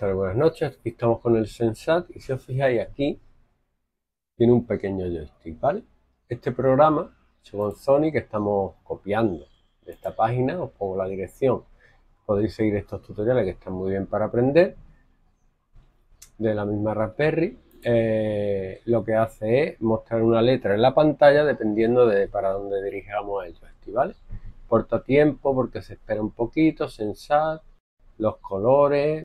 buenas noches, aquí estamos con el Sensat y si os fijáis aquí tiene un pequeño joystick, ¿vale? Este programa, según Sony, que estamos copiando de esta página, os pongo la dirección, podéis seguir estos tutoriales que están muy bien para aprender, de la misma Raspberry, eh, lo que hace es mostrar una letra en la pantalla dependiendo de para dónde dirijamos el joystick, ¿vale? Porta tiempo porque se espera un poquito, Sensat, los colores,